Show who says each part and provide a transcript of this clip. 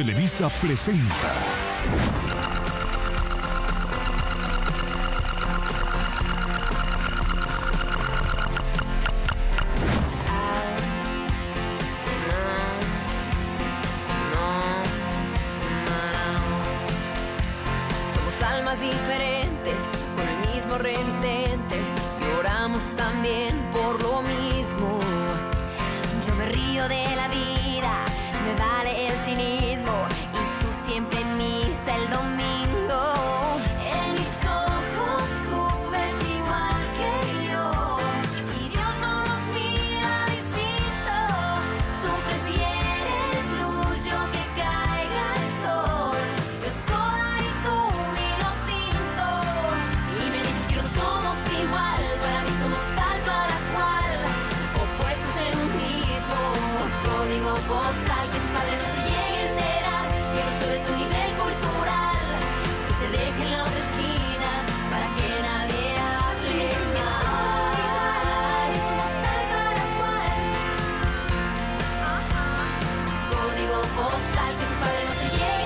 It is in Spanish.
Speaker 1: Televisa presenta.
Speaker 2: Somos almas diferentes, con el mismo remitente, lloramos también por lo mismo. código postal que tu padre no se llegue a enterar, que no sabe tu nivel cultural, que te deje en la otra esquina para que nadie hable más. Código postal que tu padre no se llegue